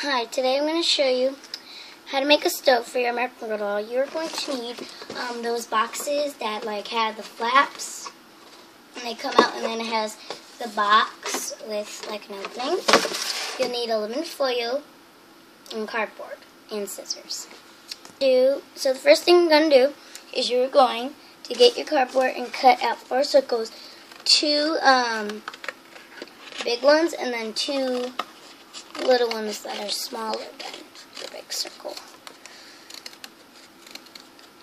Hi, today I'm going to show you how to make a stove for your American doll. You're going to need um, those boxes that like have the flaps and they come out and then it has the box with like an opening. You'll need aluminum foil and cardboard and scissors. Do So the first thing you're going to do is you're going to get your cardboard and cut out four circles, two um, big ones and then two little ones that are smaller than the big circle.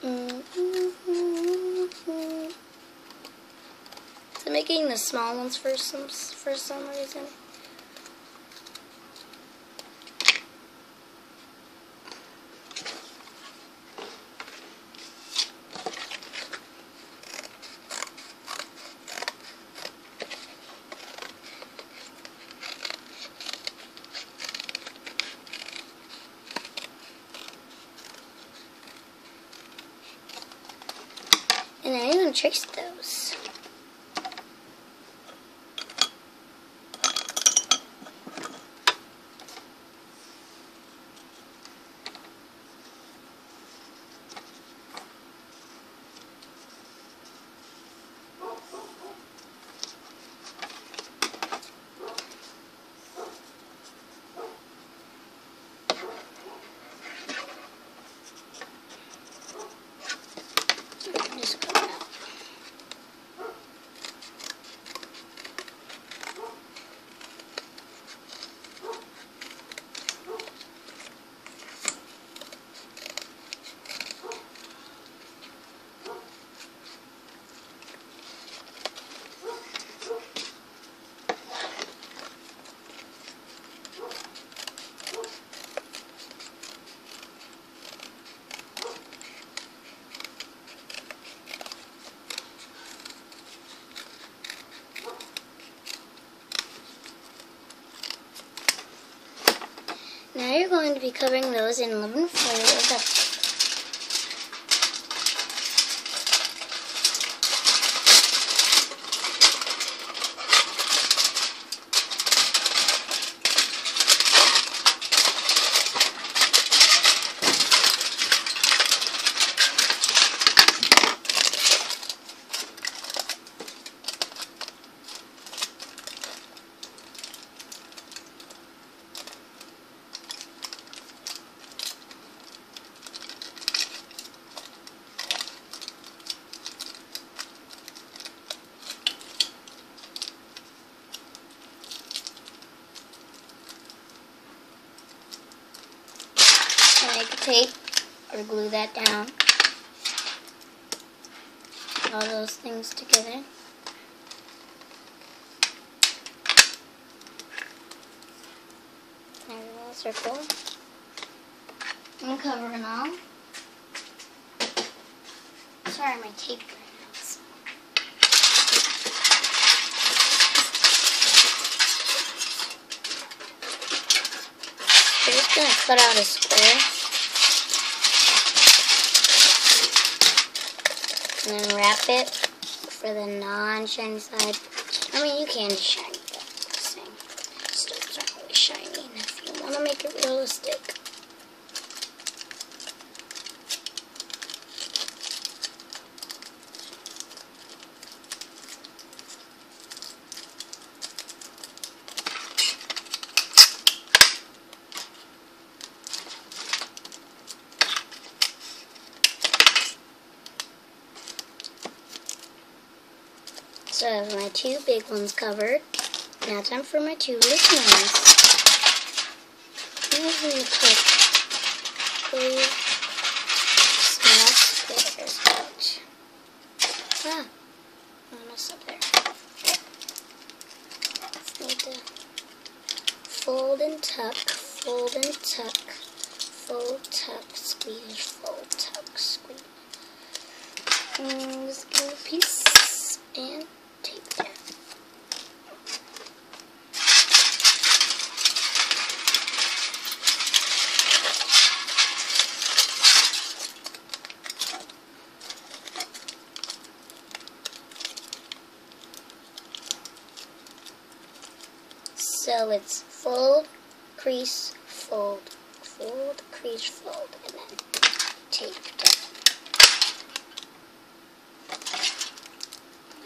Mm-hmm. So making the small ones for some for some reason. And I'm going to trace those. Just go out. Now you're going to be covering those in aluminum foil or duct tape. Or glue that down. All those things together. There's a little circle. I'm covering all. Sorry, my tape We're just gonna cut out a square. And then wrap it for the non-shiny side. I mean, you can shiny, but I'm saying, really shiny. And if you want to make it realistic, So I have my two big ones covered. Now time for my two little ones. I'm going to put two small squares out. Ah, almost up there. Just need to fold and tuck, fold and tuck, fold, tuck, squeeze, fold, tuck, squeeze. And give a piece and tape there. So it's fold, crease, fold, fold, crease, fold, and then tape down.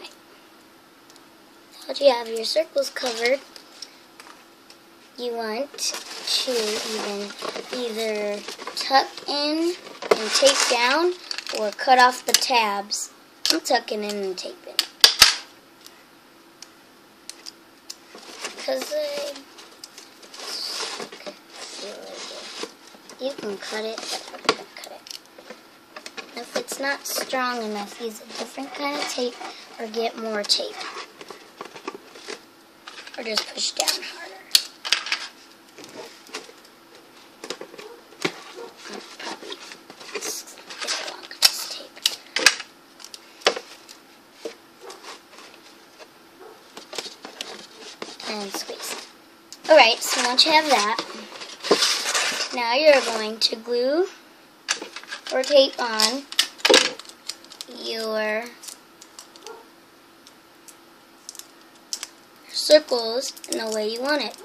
Right. Now that you have your circles covered, you want to even either tuck in and tape down or cut off the tabs. I'm tucking in and taping. Because uh, I you can cut it, cut it. If it's not strong enough, use a different kind of tape or get more tape. Or just push down harder. And squeeze. Alright, so once you have that, now you're going to glue or tape on your circles in the way you want it.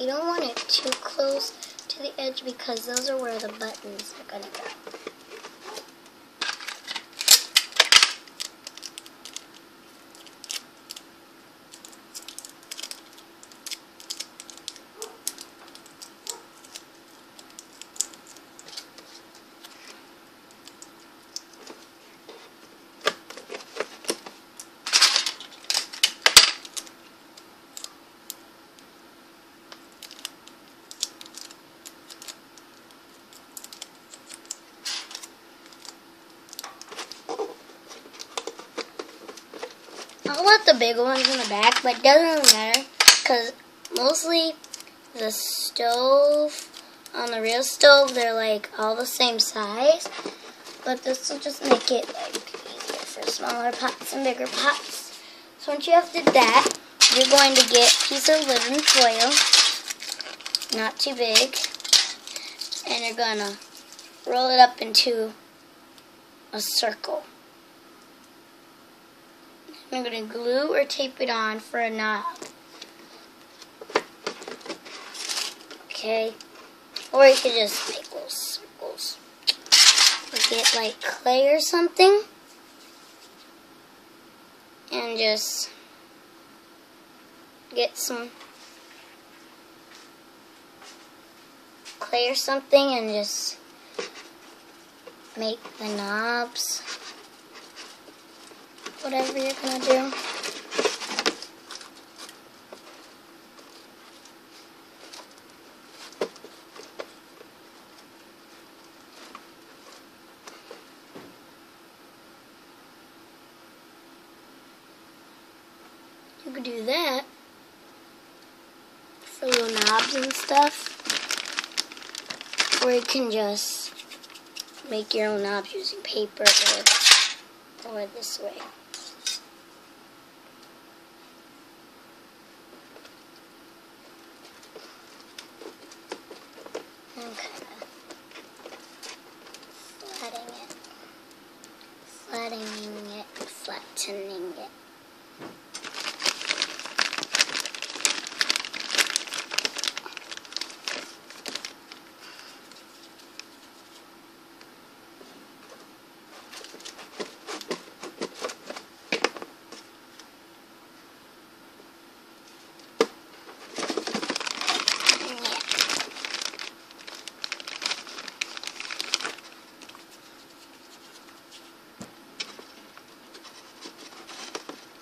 You don't want it too close to the edge because those are where the buttons are going to go. I'll let the big ones in the back, but it doesn't matter because mostly the stove on the real stove, they're like all the same size. But this will just make it like easier for smaller pots and bigger pots. So once you have did that, you're going to get a piece of aluminum foil, not too big, and you're gonna roll it up into a circle. I'm going to glue or tape it on for a knob. Okay. Or you could just make little circles. Get like clay or something. And just get some clay or something and just make the knobs whatever you're going to do. You could do that for little knobs and stuff. Or you can just make your own knobs using paper or, or this way. Okay. Flattening it. Flattening it. Flattening it.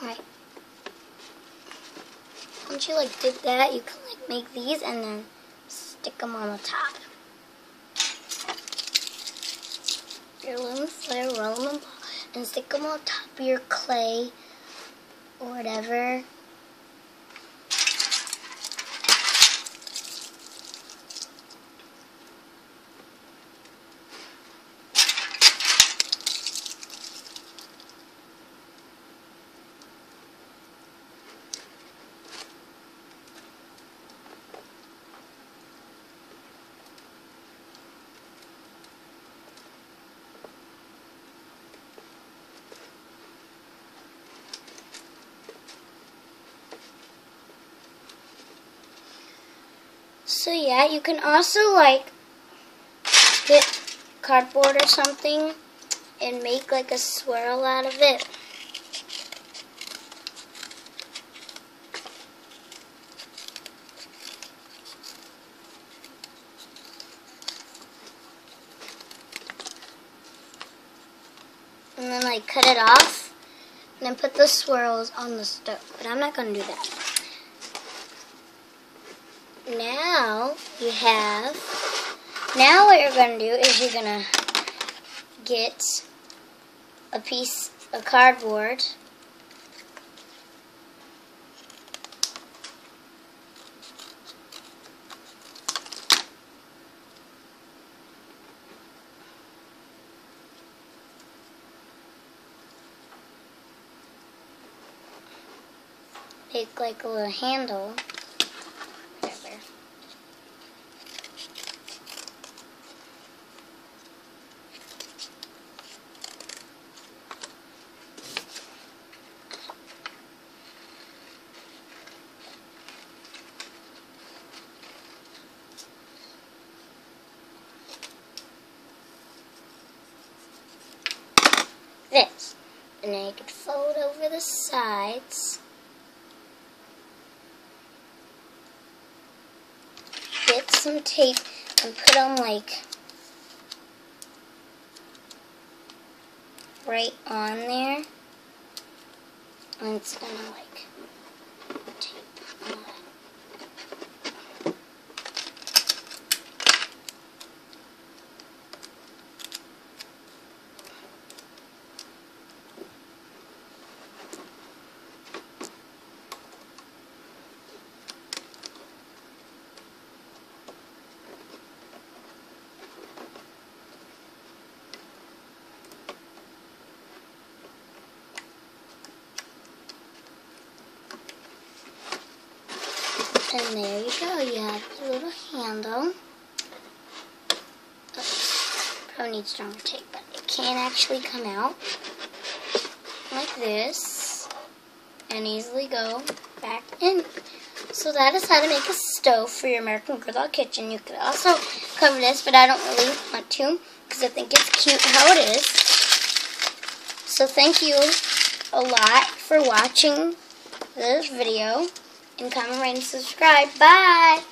Alright. Once you like did that, you can like make these and then stick them on the top. Your aluminum foil, roll them and stick them on top of your clay or whatever. So yeah, you can also like get cardboard or something and make like a swirl out of it. And then like cut it off and then put the swirls on the stove. But I'm not going to do that. Now you have, now what you're going to do is you're going to get a piece of cardboard make like a little handle. Whatever. This. And then you can fold over the sides. get some tape and put them like right on there. And it's gonna like And there you go. You have your little handle. Oops. Probably need stronger tape, but it can actually come out like this and easily go back in. So that is how to make a stove for your American Girl kitchen. You could also cover this, but I don't really want to because I think it's cute how it is. So thank you a lot for watching this video and comment, rate, and subscribe. Bye!